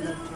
color.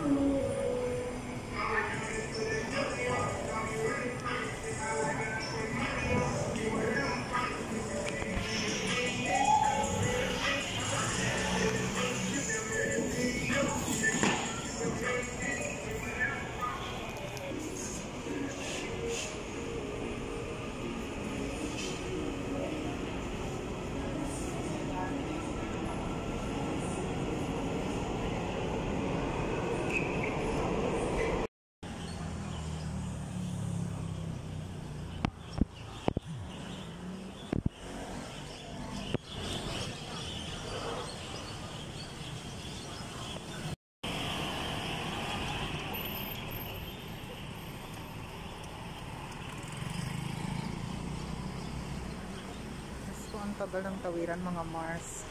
Tagal ng tawiran mga Mars.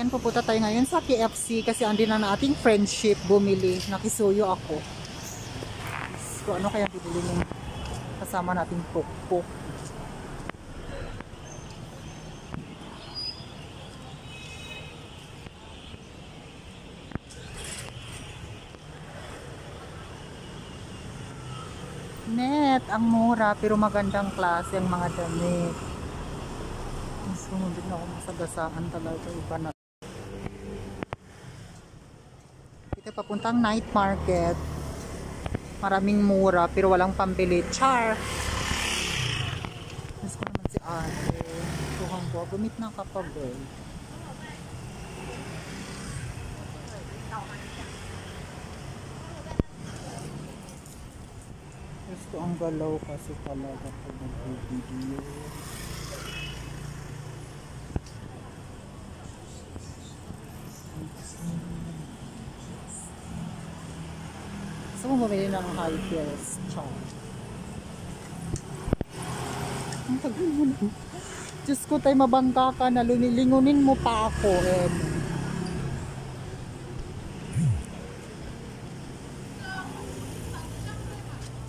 Ayan, pupunta tayo ngayon sa KFC kasi andi na na ating friendship bumili. Nakisuyo ako. So, ano kaya bibili ng kasama nating pukpuk? Net, ang mura pero magandang klase ang mga damit. Sumunod na ako masagasaan talaga iba na. Kita papuntang night market. Maraming mura pero walang pambili. Char! Mas ko naman si ate. Tuhang ko. Gumit na kapag eh. Gusto ang galaw kasi talaga pag nag-video. Gusto mo bumili ng high heels? Char. Ang tagal mo na. Diyos ko tayo mabangka ka na lunilingunin mo pa ako. Eh.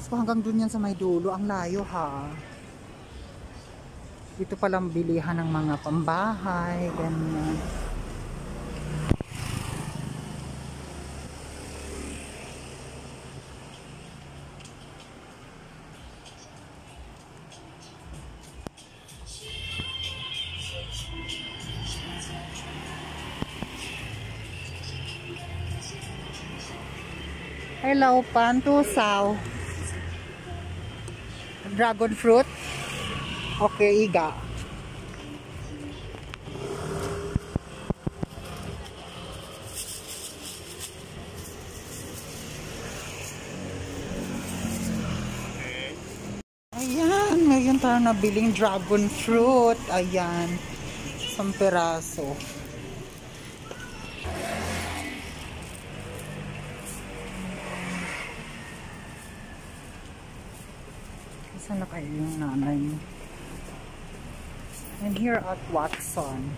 So hanggang dun yan sa may dulo. Ang layo ha. Dito palang bilihan ng mga pambahay. Ganyan. Hello, pantusaw. Dragon fruit. Okay, iga. Ayan, ngayon tayo nabiling dragon fruit. Ayan, isang peraso. At Watson.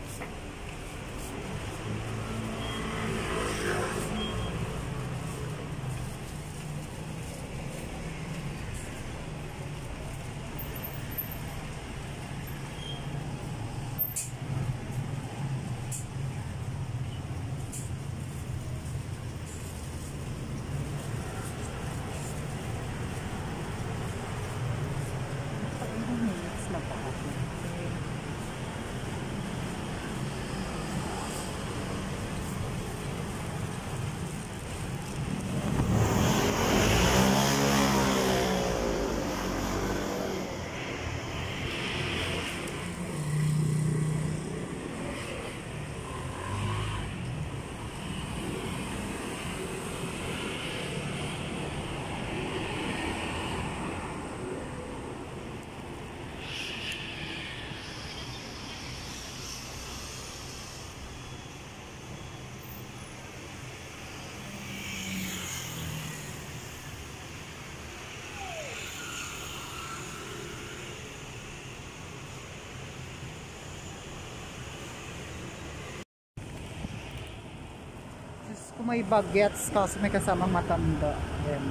Ko may bagets kasi may kasamang matanda. Ayan.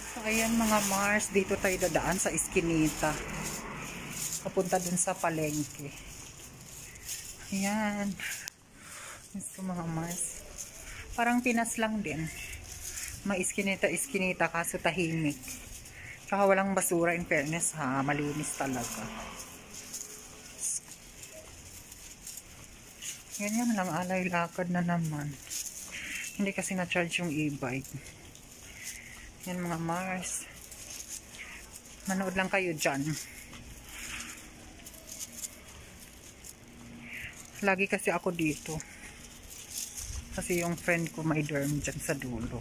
So ayan mga Mars, dito tayo dadaan sa Eskinita. Papunta dun sa palengke. Ayan. Gusto mga Mars. Parang Pinas lang din. Maiskinita-iskinita kaso tahimik. Tsaka walang basura in fairness ha. Malinis talaga. Ganyan lang, alay lakad na naman. Hindi kasi na-charge yung e-bike. Yan mga Mars. Manood lang kayo dyan. Lagi kasi ako dito. Kasi yung friend ko may dorm dyan sa dulo.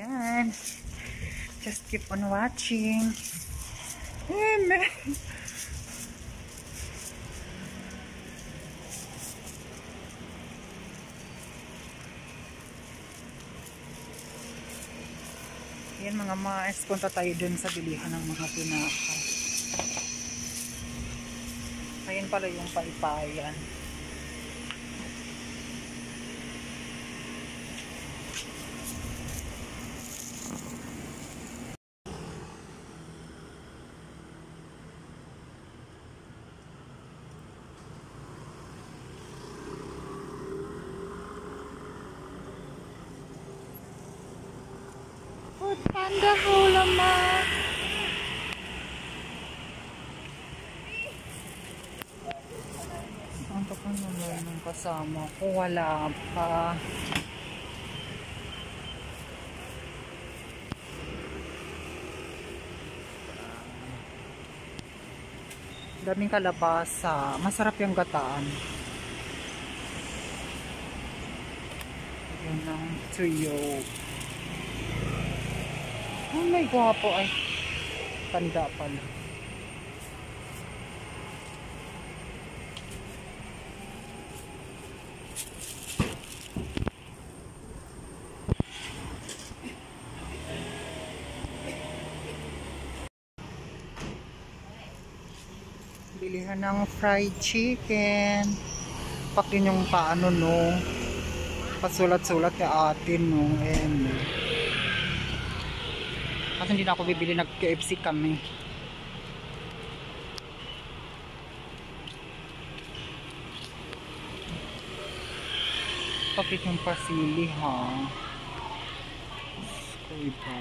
Yan. On watching. Amen. Yan mga mais, punta tayo dun sa bilihan ng mga pinaka. Ayan pala yung paipayan. Panda hula ma. Ang pa naman ng kasama ko? Wala pa. Daming kalabasa. Masarap yung gataan. Yan ang tuyo. Oh my gwapo ay. Tanda pala. Bilihan ng fried chicken. Pakin yung paano no. Pasulat-sulat kay atin no. Ayan. Kasi hindi na ako bibili nag-KFC kami. Pakit yung pasili ha. Iba.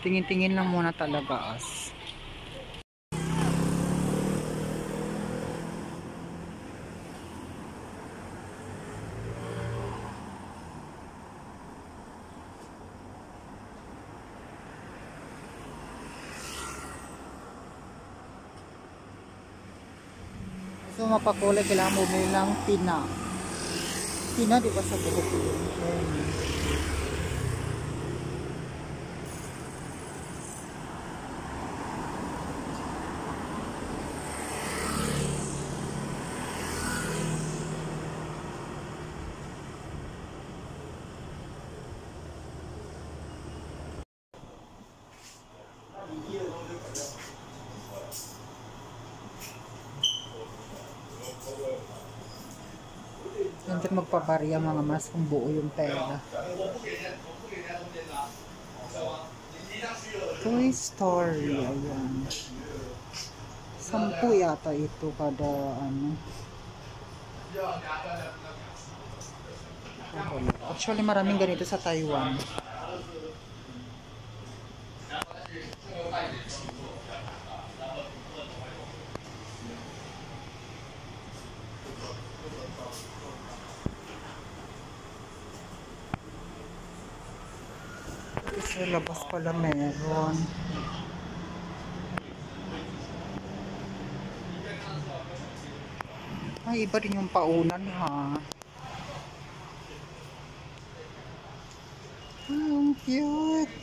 Tingin-tingin lang muna talaga as. So mapakulay kailangan mo ng tina. Tina di ba sa buhok yun? Ayan. Hindi magpabarya mga mas kung buo yung pera. Toy Story, ayan. Sampu yata ito kada ano. Actually maraming ganito sa Taiwan. Sa labas pala meron. Ay, iba rin yung paunan ha. Ay, ang cute.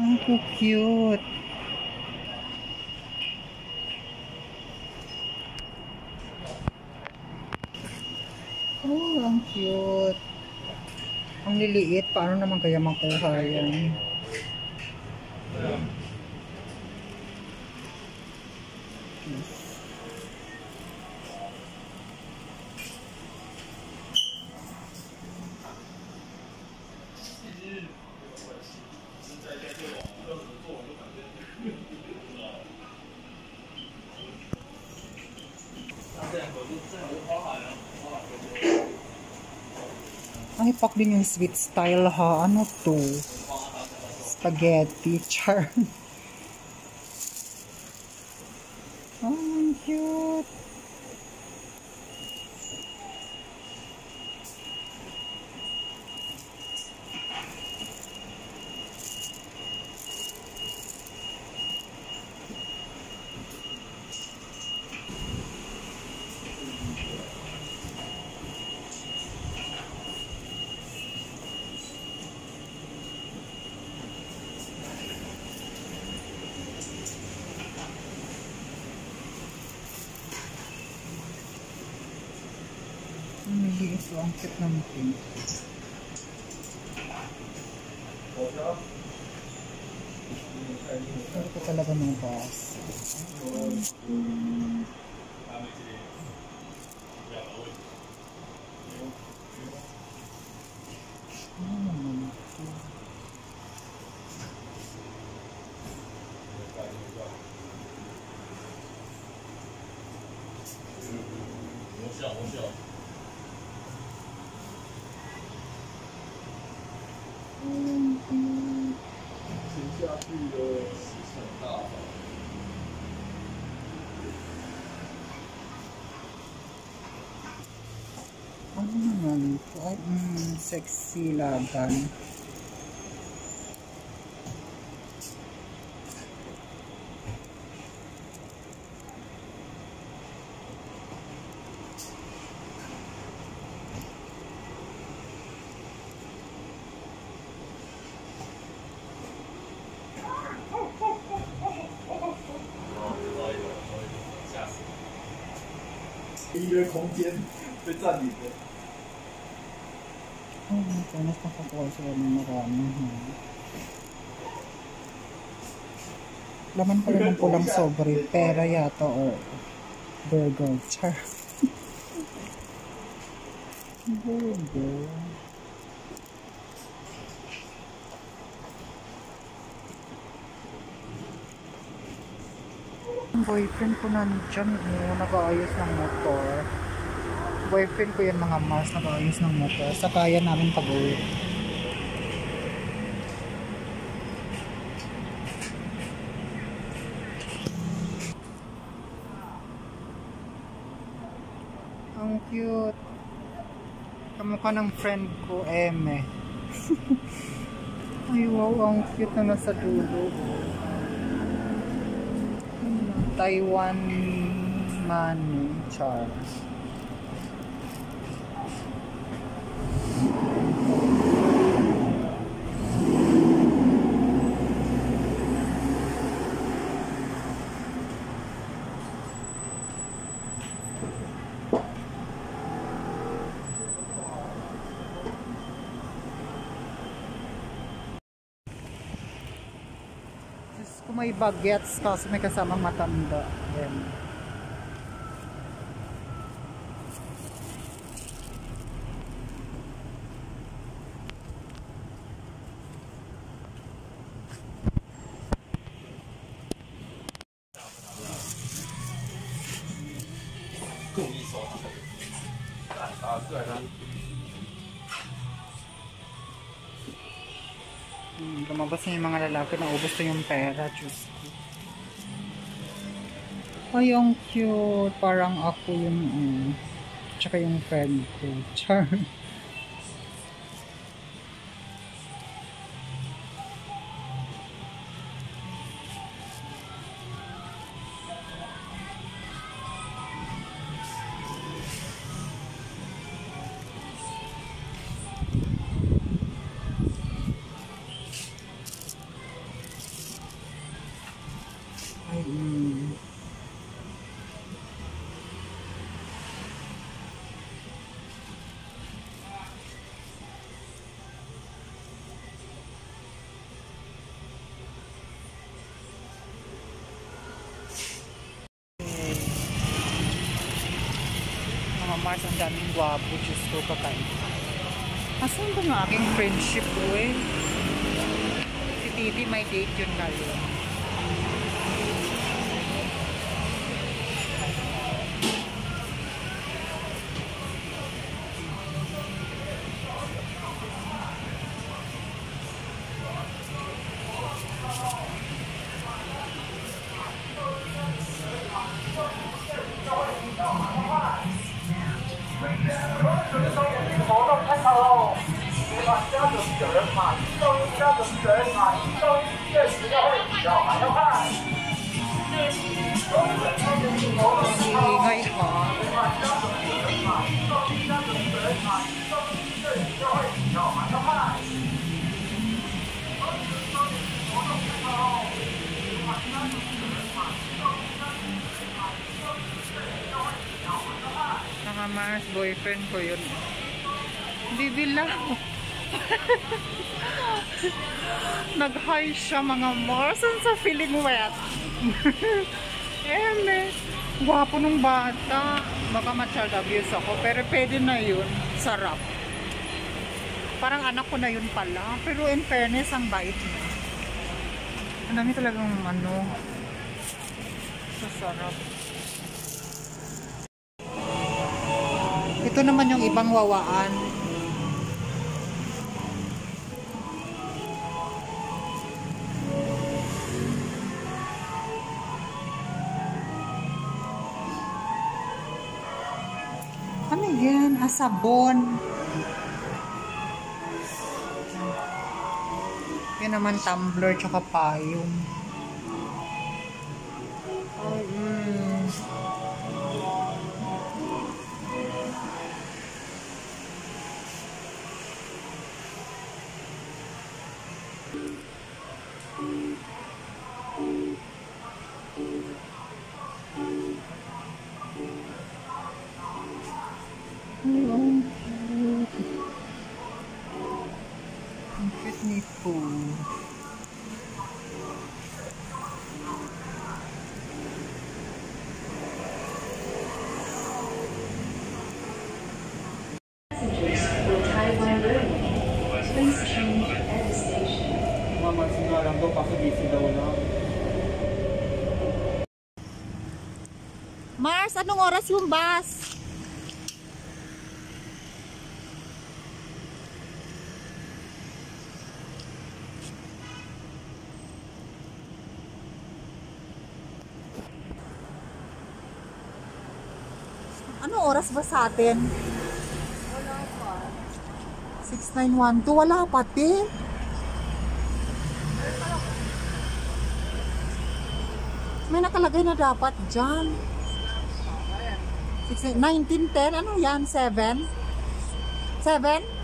Ang cute. Oh, ang cute. Ang liliit. Paano naman kaya makuha yan? Ay, pak din yung sweet style ha. Ano to? Spaghetti. Char. oh, ang cute. To. Ang cute ng 这是老板音乐空间被占领了。Oh, my goodness, nakakuha sila ng marami. Hmm. Laman pala ng pulang sobre, pera yata or burger. Char. burger. Ang boyfriend ko nandyan, oh, nag-aayos ng motor. Boyfriend ko yan mga Mars, nag-aayos ng motor. Sa kaya namin pag-uwi. Ang cute. Kamukha ng friend ko, Eme. Ay, wow, ang cute na nasa dulo. Taiwan Manu Char. Diyos ko may bagets kasi may kasamang matanda. Yan. Hmm, lumabas na yung mga lalaki na ubos na yung pera. Diyos ko. Ay, ang cute. Parang ako yung, um, tsaka yung friend ko. Char. Gwapo. Diyos ko, kakain. Asan ba nga aking friendship ko eh? Si Bibi, may date yun ngayon. Mars, boyfriend ko yun. Bibila. Nag-high siya mga Mars. Ang sa feeling wet. Eme. Gwapo nung bata. Baka ma-child abuse ako. Pero pwede na yun. Sarap. Parang anak ko na yun pala. Pero in fairness, ang bait niya. Ang dami talagang ano. Sasarap. Ito naman yung ibang wawaan. Ano yan? Asabon. Yan naman tumbler tsaka payong. Anong oras yung bus? Anong oras ba sa atin? Wala pa. 6912, wala pa din. May nakalagay na dapat dyan. 16, 1910, ano yan? 7? 7?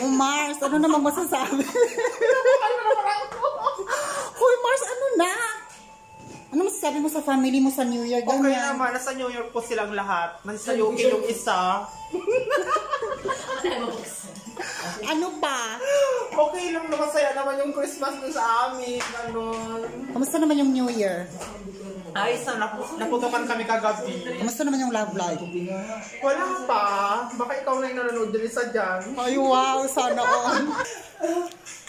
Oh, Mars, ano naman masasabi? Hoy, Mars, ano na? Ano masasabi mo sa family mo sa New Year? Okay Ganyan. naman, nasa New York po silang lahat. Nasa UK yung isa. Ano ba? Okay lang naman, saya naman yung Christmas dun sa amin. Ganon. Kamusta naman yung New Year? Ay, sa napu naputukan kami kagabi. Kamusta naman yung love life? Wala pa. Baka ikaw na yung nanonood din sa dyan. Ay, wow, sana all.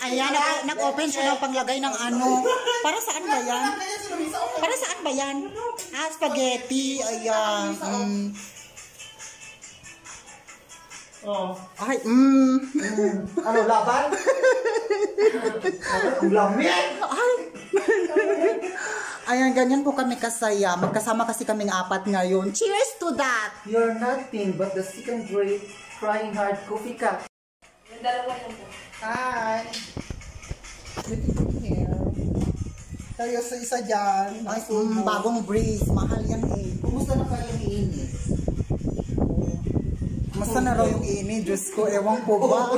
Ayan, nag- nag-open siya ng panglagay ng ano. Para saan ba yan? Para saan ba yan? Ah, spaghetti. Ayan. Mm. Oh. Ay, mm. Ano, laban? Ang lamig! Ay. Ayan, ganyan po kami kasaya. Magkasama kasi kaming apat ngayon. Cheers to that! You're nothing but the second grade crying hard coffee cup. Hi! Tayo sa isa dyan. Ay, mm, bagong breeze. Mahal yan eh. Kumusta na kayo yung ini? Kumusta na raw yung ini? Diyos ko, ewan ko ba?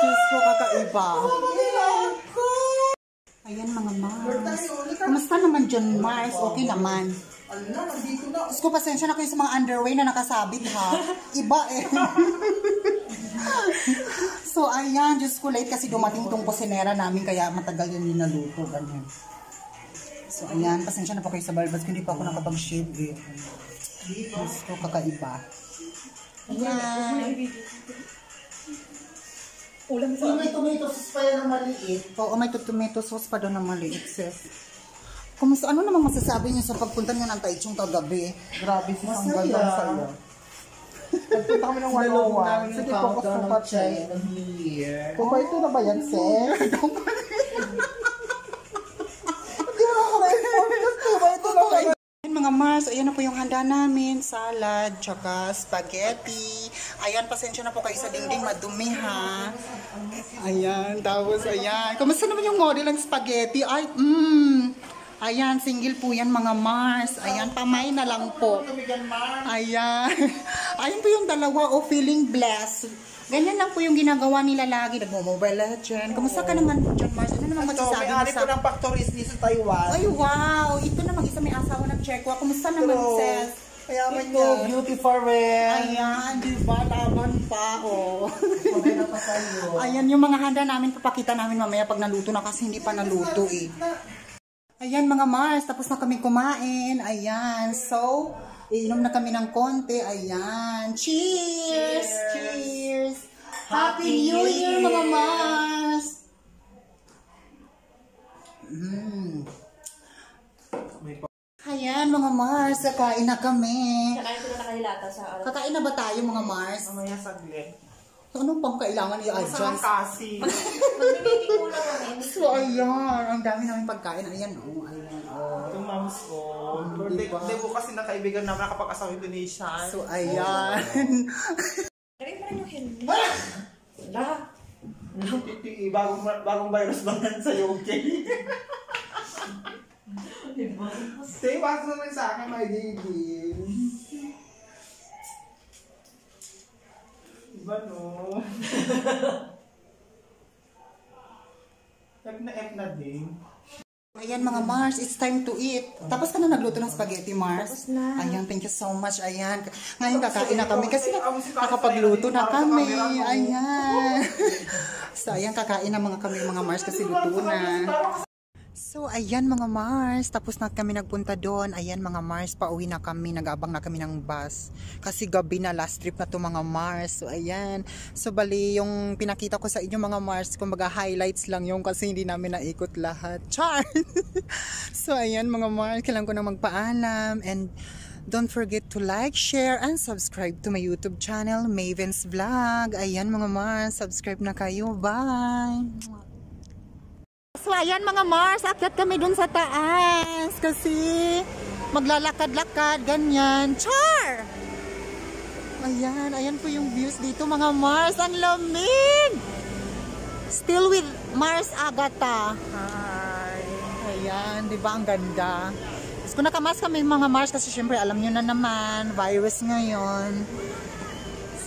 Diyos ko, kakaiba. Ayan mga Mars. Kumusta naman dyan, Mars? Okay naman. Nandito na. Diyos ko, pasensya na kayo sa mga underwear na nakasabit ha. Iba eh. so ayan, Diyos ko, late kasi dumating tong kusinera namin kaya matagal yun ninaluto. Ganyan. So ayan, pasensya na po kayo sa barbas hindi pa ako nakapag-shave eh. Ko, kakaiba. Ayan. Ulam sa may tomato sauce pa yan na maliit. Oo, may tomato sauce pa doon na maliit, sis. Kumusta, ano namang masasabi niyo sa pagpunta niyo ng Taichung kagabi? Grabe, sis, ang ganda sa'yo. Nagpunta kami ng Nalawag 101. namin Sige, focus na ng pa ng Year. Kung ba ito na ba yan, sis? Ayan mga Mars, ayan na po yung handa namin. Salad, tsaka spaghetti. Ayan, pasensya na po kayo sa dingding, madumi ha. Ayan, tapos ayan. Kamusta naman yung model ng spaghetti? Ay, mmm. Ayan, single po yan mga Mars. Ayan, pamay na lang po. Ayan. Ayan po yung dalawa, oh, feeling blessed. Ganyan lang po yung ginagawa nila lagi. Nagmo-mobile legend. Kamusta ka naman dyan, Mars? Ano naman mo may-ari po ng factories dito sa Taiwan. Ay, wow! Ito namang isa may asawa ng Chekwa. Kumusta naman, True. sis? Mayaman Ito, niya. beauty for red. Ayan, di ba? Laban pa, oh. Ayan, yung mga handa namin, papakita namin mamaya pag naluto na kasi hindi pa naluto, eh. Ayan, mga Mars, tapos na kami kumain. Ayan, so, iinom na kami ng konti. Ayan, cheers! Cheers! Happy New Year, mga Mars! Mm. Ayan, mga Mars, kakain na kami. Kakain ko na nakalilata sa. Kakain na ba tayo, mga Mars? Mamaya saglit. So, anong pang kailangan i-adjust? kasi? Ko lang. So, ayan. Ang dami namin pagkain. Ayan, oh. Ayan, oh. Itong moms ko. Di Birthday ba? birthday bukas na kaibigan namin nakapag-asawa Indonesian. So, ayan. Lagay mo rin yung helmet. Wala. Yung bagong, bagong virus ba yan sa UK? Stay back naman sa akin, my baby. No? F na F na din. Ayan, mga Mars. It's time to eat. Tapos ka na nagluto ng spaghetti, Mars? Tapos na. Ayan, thank you so much. Ayan. Ngayon kakain na kami kasi nakapagluto na kami. Ayan. So, ayan, kakain na mga kami, mga Mars kasi luto na. So, ayan mga Mars. Tapos na kami nagpunta doon. Ayan mga Mars, pauwi na kami. Nag-abang na kami ng bus. Kasi gabi na, last trip na to mga Mars. So, ayan. So, bali, yung pinakita ko sa inyo mga Mars, kumbaga highlights lang yung kasi hindi namin naikot lahat. Char! so, ayan mga Mars, kailangan ko na magpaalam. And, Don't forget to like, share, and subscribe to my YouTube channel, Maven's Vlog. Ayan mga Mars, subscribe na kayo. Bye! So ayan mga Mars, akyat kami dun sa taas kasi maglalakad-lakad, ganyan. Char! Ayan, ayan po yung views dito mga Mars. Ang lamig! Still with Mars Agata. Hi! Ayan, di ba ang ganda? Tapos kung nakamas kami mga Mars kasi syempre alam nyo na naman, virus ngayon.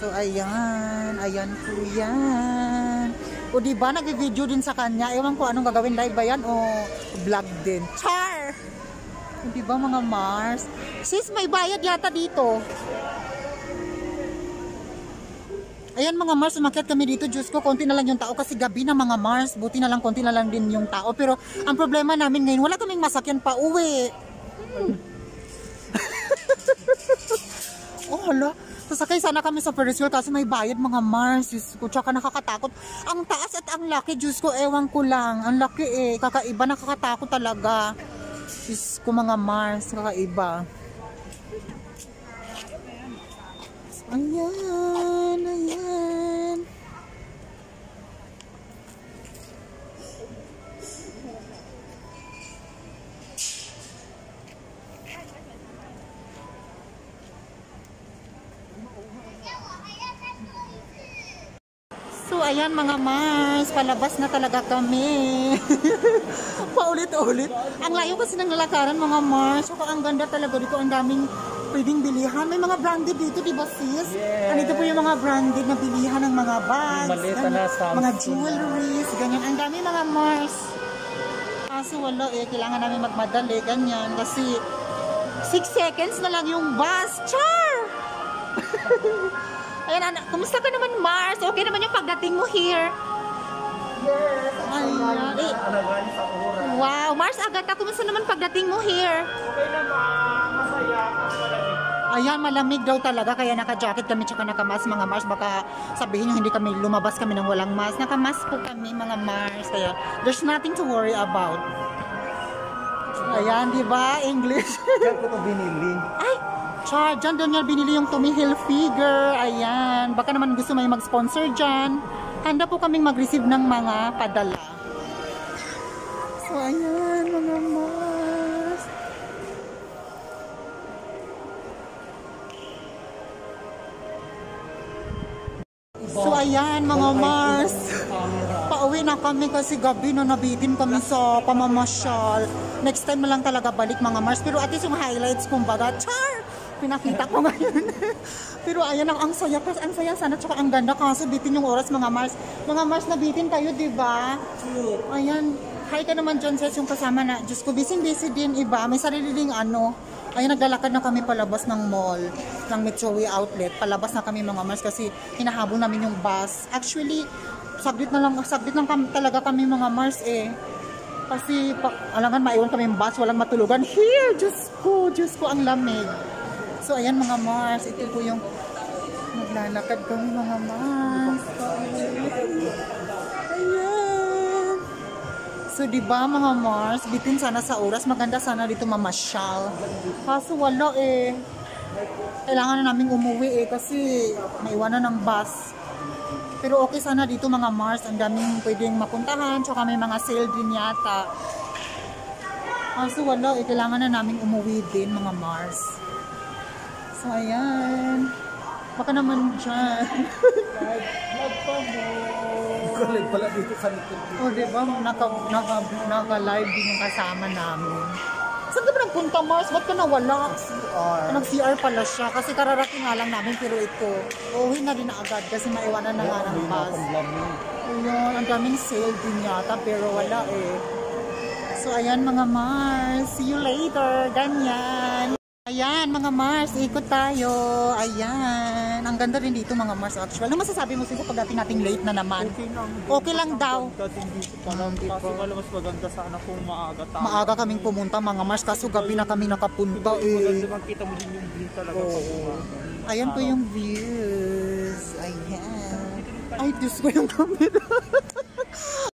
So, ayan. Ayan po yan. O, di ba nag-video din sa kanya? Ewan ko anong gagawin live ba yan o vlog din. Char! O, di ba mga Mars? Sis, may bayad yata dito. Ayan mga Mars, umakyat kami dito. Diyos ko, konti na lang yung tao kasi gabi na mga Mars. Buti na lang, konti na lang din yung tao. Pero ang problema namin ngayon, wala kaming masakyan pa uwi. oh, hala. Sasakay sana kami sa Ferris wheel kasi may bayad mga Mars. Diyos ko, tsaka nakakatakot. Ang taas at ang laki, Diyos ko, ewan ko lang. Ang laki eh. Kakaiba, nakakatakot talaga. Diyos ko mga Mars, kakaiba. Ayan, ayan. So, ayan mga Mars, palabas na talaga kami. Paulit-ulit. Ang layo kasi ng lalakaran mga Mars. So, ang ganda talaga dito. Ang daming pwedeng bilihan. May mga branded dito, di ba sis? Yes. Andito po yung mga branded na bilihan ng mga bags, ganyan, mga jewelries, ganyan. Ang dami mga Mars. Kaso wala eh, kailangan namin magmadali, ganyan. Kasi 6 seconds na lang yung bus. Char! Ayan, anak, kumusta ka naman Mars? Okay naman yung pagdating mo here? Yes. Ayan. Eh, wow, Mars Agata, kumusta naman pagdating mo here? Okay naman. Masaya. Malamig. Ayan, malamig daw talaga kaya naka-jacket kami tsaka naka-mask mga Mars. Baka sabihin nyo hindi kami lumabas kami ng walang mask. Naka-mask po kami mga Mars. Kaya there's nothing to worry about. Ayan, di ba? English. Diyan ko to binili. Ay! Char, dyan doon niya binili yung Tommy Hilfiger. Ayan. Baka naman gusto may mag-sponsor dyan. Handa po kaming mag-receive ng mga padala. So, ayan, mga Mars. So, ayan, mga Mars. Pauwi na kami kasi gabi na nabitin kami sa pamamasyal. Next time na lang talaga balik mga Mars. Pero at least yung highlights, kumbaga, char! Pinakita ko ngayon. Pero ayan ang, ang saya. Kasi ang saya sana, tsaka ang ganda. Kaso bitin yung oras mga Mars. Mga Mars, nabitin kayo, di ba? Ayan. Hi ka naman dyan, Ses, yung kasama na. Diyos ko, busy-busy din iba. May sarili ding ano. Ayan, naglalakad na kami palabas ng mall, ng Metrowe Outlet. Palabas na kami mga Mars kasi hinahabol namin yung bus. Actually, saglit na lang, saglit lang kam- talaga kami mga Mars eh. Kasi, pa, alangan, maiwan kami yung bus, walang matulugan. Here, Diyos ko, Diyos ko, ang lamig. So, ayan mga Mars, ito po yung naglalakad kami mga Mars. Ayan. So, di ba mga Mars, bitin sana sa oras, maganda sana dito mamasyal. Kaso wala eh. Kailangan na namin umuwi eh kasi maiwanan ng bus. Pero okay sana dito mga Mars, ang daming pwedeng mapuntahan, tsaka may mga sale din yata. Kaso wala eh, kailangan na namin umuwi din mga Mars. So ayan. Baka naman dyan. Vlog pa mo. Kulit pala dito sa likod. O, di ba? Naka, naka, naka-live din yung kasama namin. Saan ka ba nagpunta, Mars? Ba't ka nawala? CR. Nag-CR pala siya kasi kararating nga lang namin pero ito, uuwi na rin agad kasi maiwanan na nga ng bus. Ayun, ang daming sale din yata pero wala eh. So ayan mga Mars, see you later, ganyan. Ayan mga Mars, ikot tayo. Ayan, ang ganda rin dito mga Mars actual. Ano masasabi mo siguro pagdating nating late na naman? Okay lang. Okay lang daw. Dating dito pa lang. Mm, Kaso diba? wala mas maganda sana kung maaga tayo. Maaga kaming pumunta mga Mars kaso gabi na kami nakapunta Maganda eh. makita mo din yung view talaga. Oo. Ayan po yung views. Ayan. Ay, Diyos ko yung camera.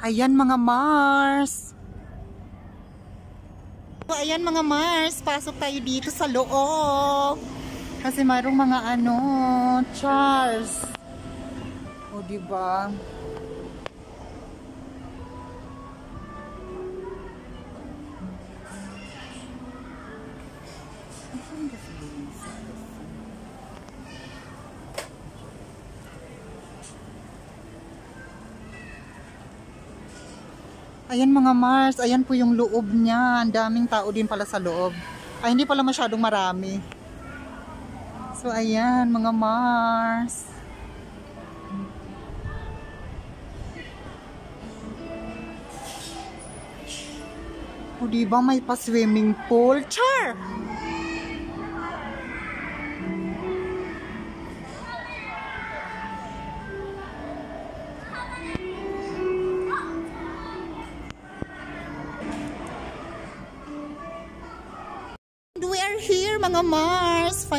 Ayan mga Mars. So, ayan mga Mars, pasok tayo dito sa loob. Kasi mayroong mga ano, Charles. O, di ba? Ayan mga Mars, ayan po yung loob niya. Ang daming tao din pala sa loob. Ay, hindi pala masyadong marami. So, ayan mga Mars. O, diba may pa-swimming pool? Char!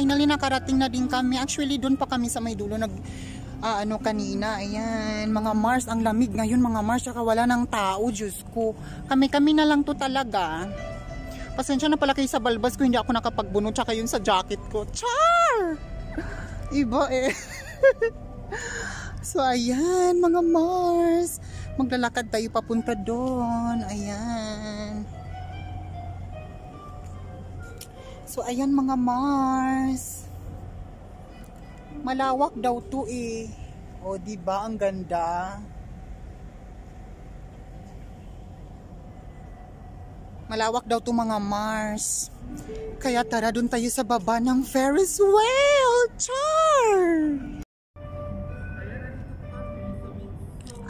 Finally nakarating na din kami. Actually doon pa kami sa may dulo nag ah, ano kanina. Ayan, mga Mars ang lamig ngayon mga Mars. Saka wala ng tao, Diyos ko. Kami kami na lang to talaga. Pasensya na pala kayo sa balbas ko, hindi ako nakapagbunot, tsaka yun sa jacket ko. Char! Iba eh. so, ayan, mga Mars. Maglalakad tayo papunta doon. Ayan. So, ayan mga Mars. Malawak daw to eh. O, ba ang ganda? Malawak daw to mga Mars. Kaya tara dun tayo sa baba ng Ferris wheel. Char!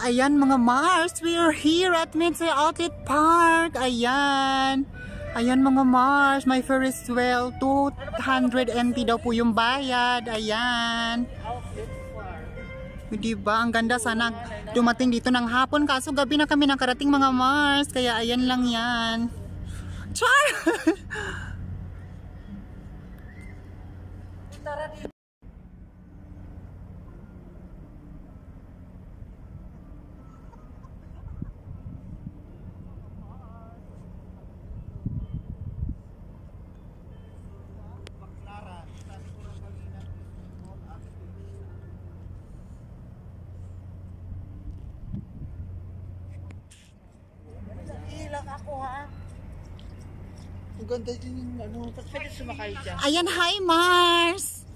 Ayan mga Mars, we are here at Midsay Outlet Park. Ayan. Ayan mga Mars, may Ferris wheel. 200 NT daw po yung bayad. Ayan. Di ba? Ang ganda sana dumating dito ng hapon. Kaso gabi na kami nakarating mga Mars. Kaya ayan lang yan. Char! Ilang Ang ganda din yung ano. Tapos pwede sumakay dyan. Ayan, hi Mars!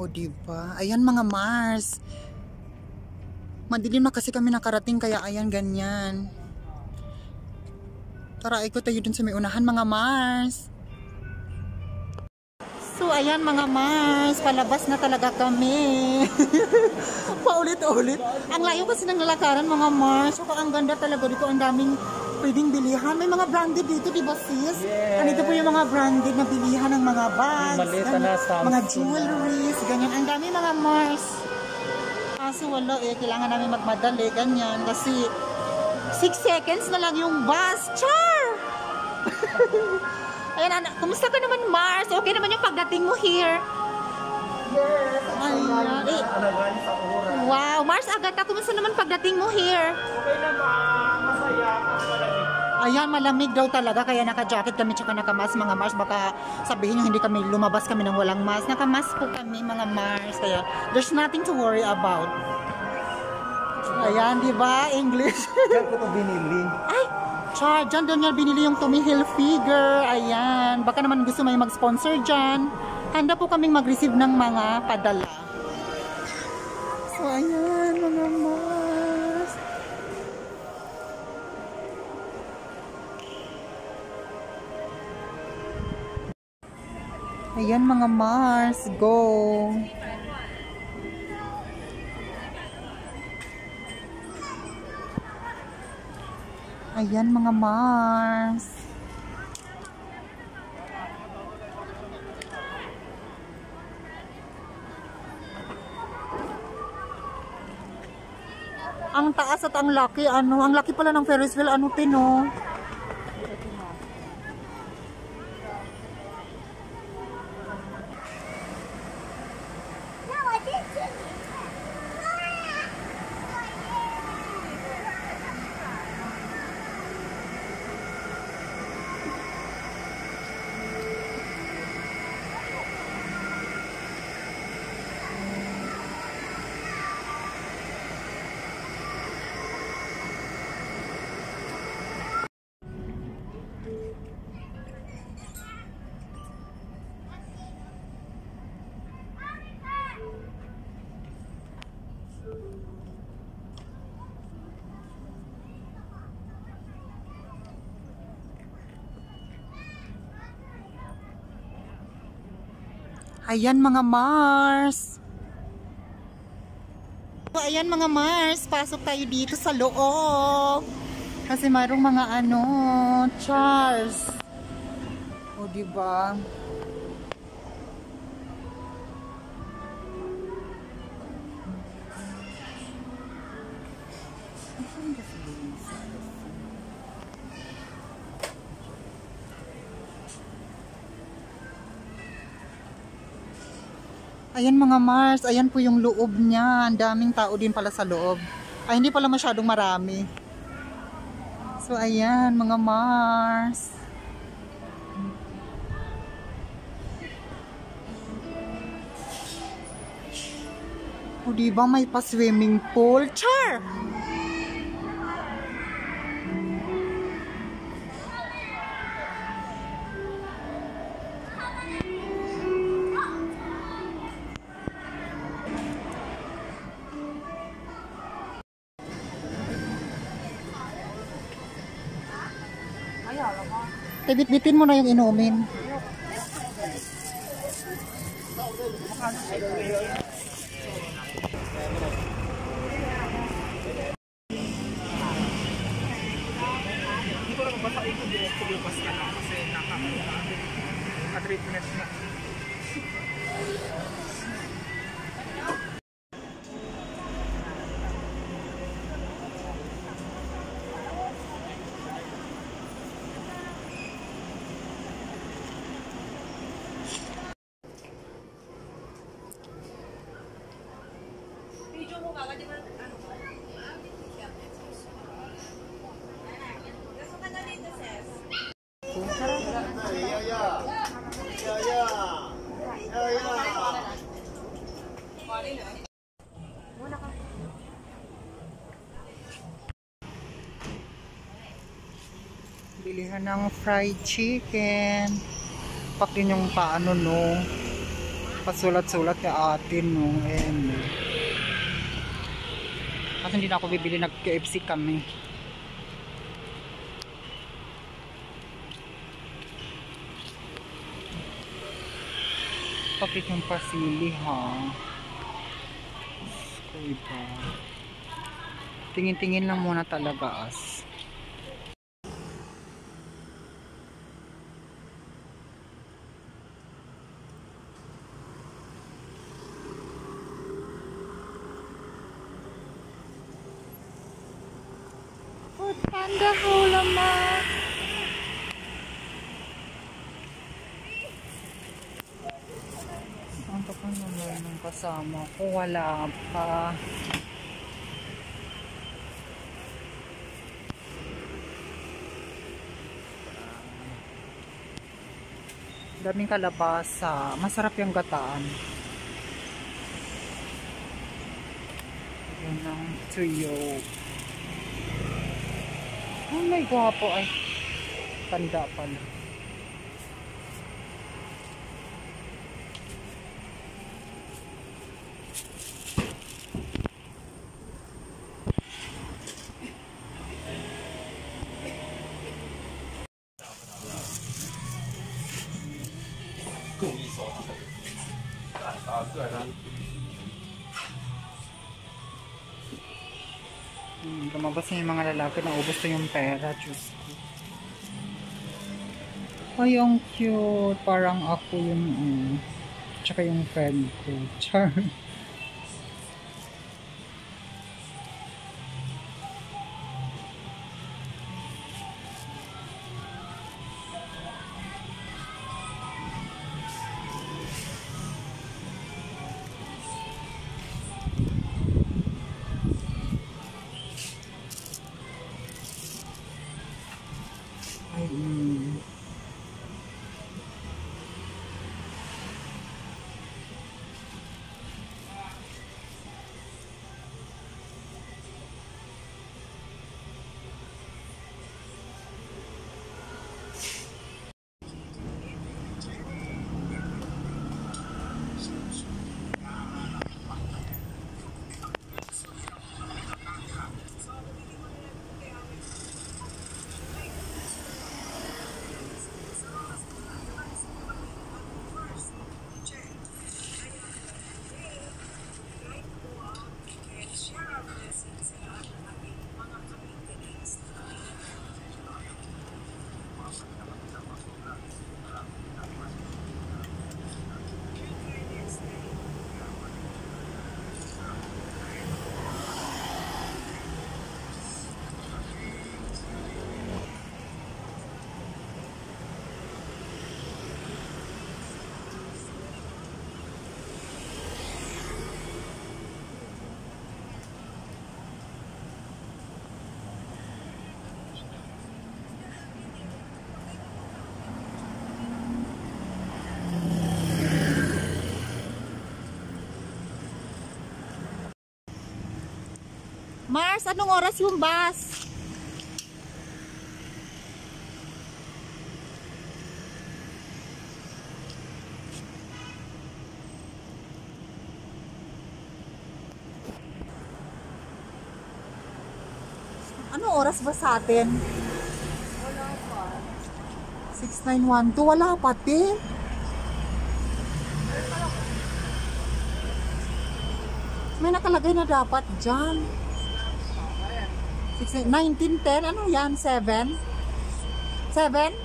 O diba? Ayan mga Mars. Madilim na kasi kami nakarating kaya ayan ganyan. Tara, ikot tayo dun sa may unahan mga Mars. So ayan mga Mars, palabas na talaga kami. Paulit-ulit. Ang layo kasi ng lalakaran mga Mars. So ang ganda talaga dito, ang daming pwedeng bilihan. May mga branded dito, di ba sis? Yes. Andito po yung mga branded na bilihan ng mga bags, na, mga jewelries, ganyan. Ang dami mga Mars. Kaso wala eh, kailangan namin magmadali, ganyan. Kasi 6 seconds na lang yung bus. Char! Ayan, anak. Kumusta ka naman, Mars? Okay naman yung pagdating mo here? Ayan. Eh, wow, Mars Agata, kumusta naman pagdating mo here? Okay naman. Masaya. Malamig. Ayan, malamig daw talaga, kaya naka-jacket kami tsaka naka-mask mga Mars. Baka sabihin nyo hindi kami lumabas kami ng walang mask. Naka-mask po kami mga Mars, kaya there's nothing to worry about. Ayan, di ba? English. Diyan ko to binili. Ay, Char, dyan doon niya binili yung Tommy Hilfiger. Ayan. Baka naman gusto may mag-sponsor dyan. Handa po kaming mag-receive ng mga padala. So, ayan, mga mas. Ayan, mga Mars. Go! Ayan mga Mars. Ang taas at ang laki, ano, ang laki pala ng Ferris wheel, ano tino. Ayan mga Mars. Ayan mga Mars, pasok tayo dito sa loob. Kasi mayroong mga ano, Charles. O, di ba? Ayan mga Mars, ayan po yung loob niya. Ang daming tao din pala sa loob. Ay, hindi pala masyadong marami. So, ayan, mga Mars. O, diba may pa-swimming pool? Char! Eh, bitbitin mo na yung inumin. Hindi ko lang basta ito direct lupas ka na kasi nakakita. Ka-treatment na. Video mo ka, di ba? Ano ka? Gusto ka na dito, sis? Bilihan ng fried chicken. Pakin yung paano no. Pasulat-sulat kay atin no. No. Kasi hindi na ako bibili. Nag-KFC kami. Pakit yung pasili ha. Tingin-tingin lang muna talaga as. Food Panda Hula Ma. Ang pa naman ng ko? Wala pa. Daming kalabasa. Masarap yung gataan. Yan ang tuyo. Oh my gwapo ay. Tanda pala. Lumabas na yung mga lalaki na ubos na yung pera. Diyos ko. Ay, ang cute. Parang ako yung, um, tsaka yung friend ko. Char. Mars, anong oras yung bus? Anong oras ba sa atin? Wala pa. 6912, wala pa din. May nakalagay na dapat dyan. 16, 1910, ano yan? 7? 7?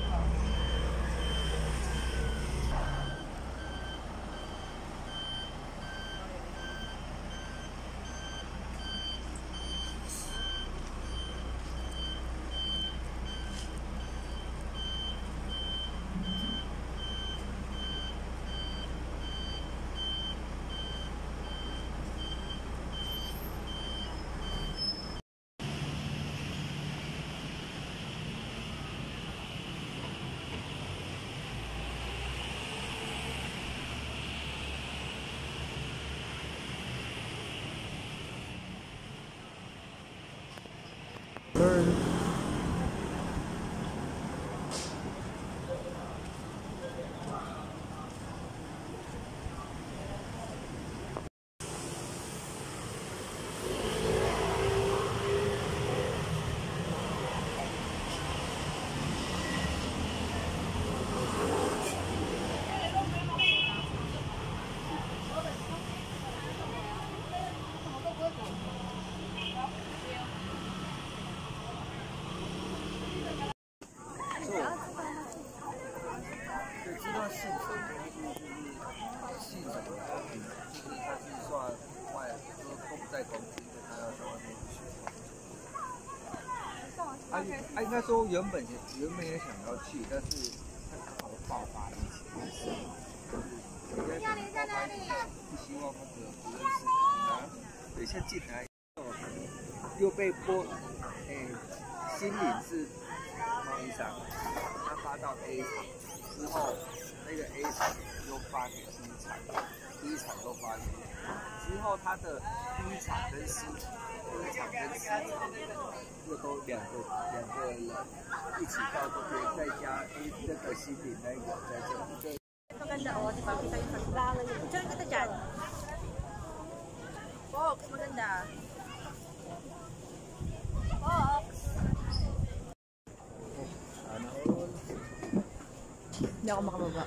啊，啊，应该说原本也原本也想要去，但是他刚好爆发疫情，应该可能爆发疫情，不希望那个不认识啊，等一下进来又被波，哎、心领是贸易商，他发到 A 厂之后，那个 A 厂又发给 B 厂，B 厂又发给我，之后他的 B 厂跟 C 厂，B 厂跟 C 厂。这都两个两个人一起到这边，再加 A 那个西饼那个在这里，对。 Maganda o, di ba? Kita yung pagbangan yun. Diyan kita dyan. Fox, maganda. Fox. Hindi ako makababa.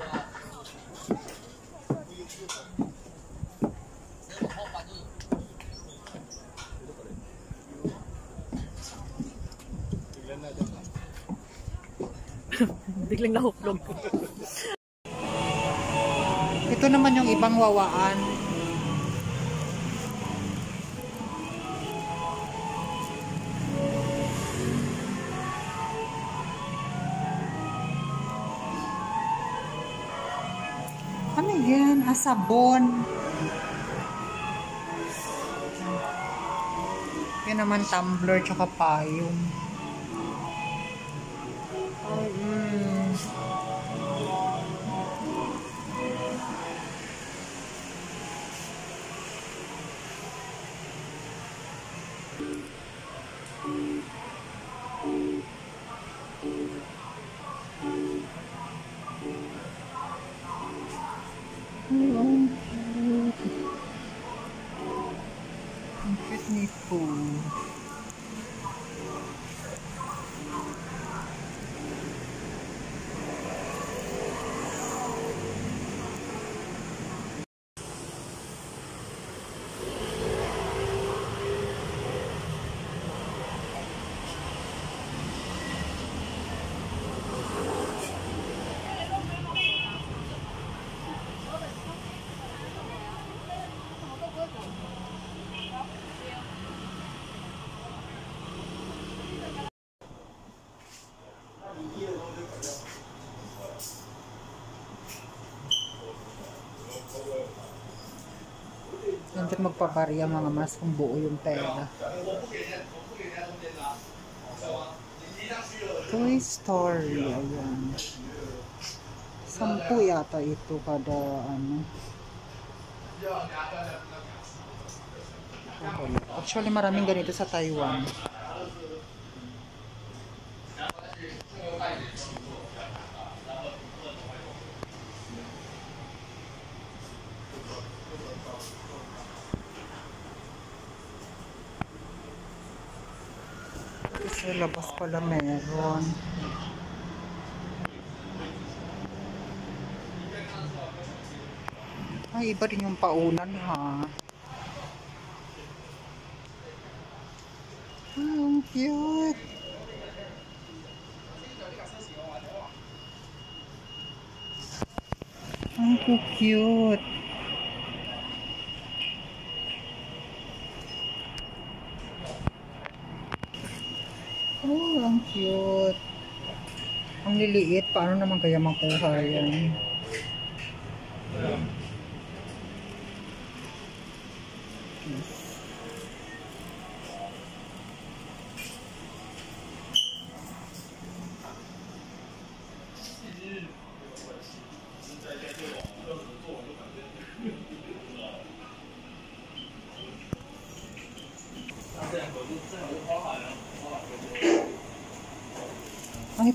Biglang nahuklog. Ito naman yung ibang wawaan. Ano yan? Ah, sabon. Yan naman tumbler tsaka payong. Magpabarya mga mas kung buo yung tela. Toy Story, ayan. Sampu yata ito kada ano. Actually, maraming ganito sa Taiwan. Sa labas pala meron. Ay, iba rin yung paunan ha. Ay, ang cute. Ang cute. Oh, ang cute. Ang liliit. Paano naman kaya makuha yan?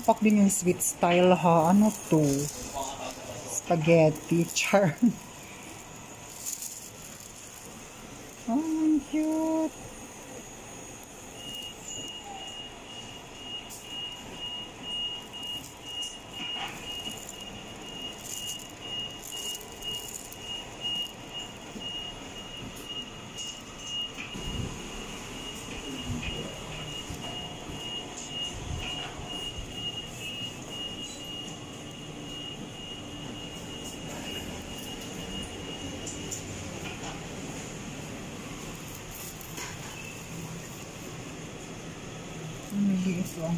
Ay, pak din yung sweet style ha. Ano to? Spaghetti. Char. Oh, ang cute. Ang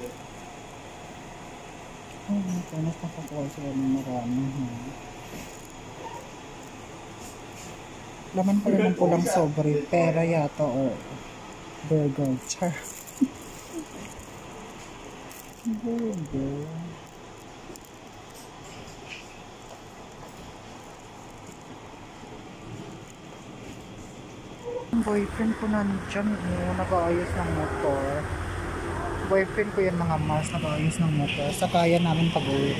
my goodness, nakakuha sila ng marami. Ha? Laman pala ng pulang sobre. Pera yata o burger. Char. burger. Boyfriend ko nandyan, oh, nag-aayos ng motor. Boyfriend ko yan mga Mars, nag-aayos ng motor. Sa kaya namin pag-uwi.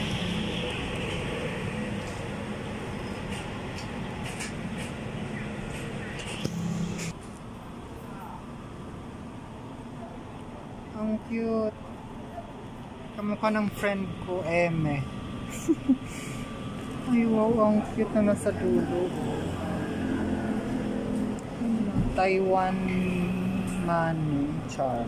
Ang cute. Kamukha ng friend ko, Eme. Ay, wow, ang cute na nasa dulo. Taiwan Mani Char.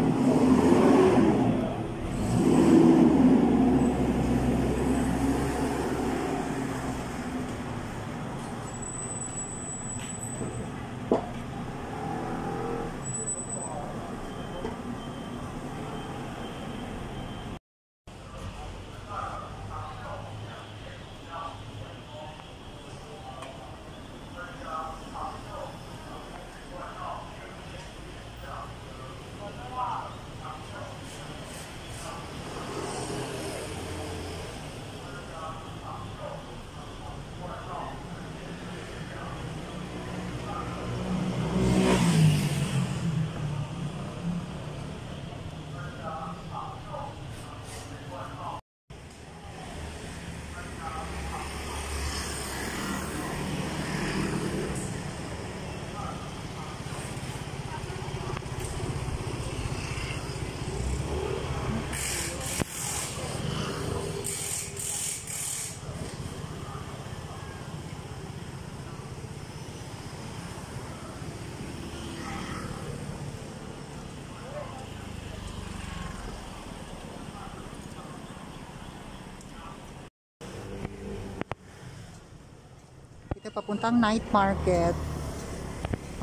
papuntang night market.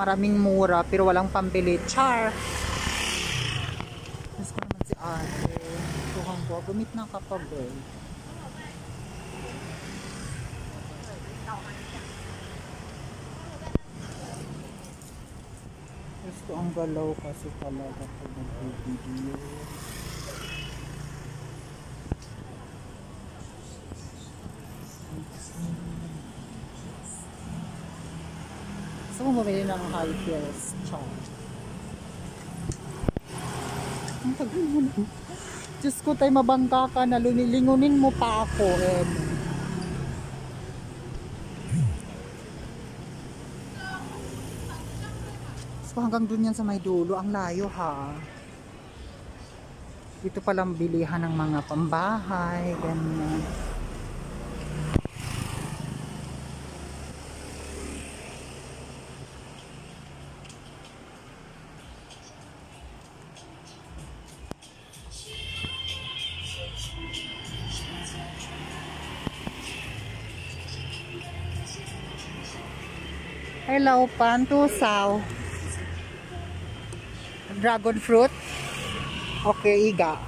Maraming mura pero walang pambili. Char! Diyos ko naman si ate. Tuhang ko. Gumit na kapag. Diyos ko ang galaw kasi talaga pag nag-video. Bumili ng high heels? Char. Ang tagal mo na. Diyos ko tayo mabangka ka na lumilingunin mo pa ako. Eh. So hanggang dun yan sa may dulo. Ang layo ha. Dito palang bilihan ng mga pambahay. Ganyan. Hello, pantusaw. Dragon fruit. Okay, iga.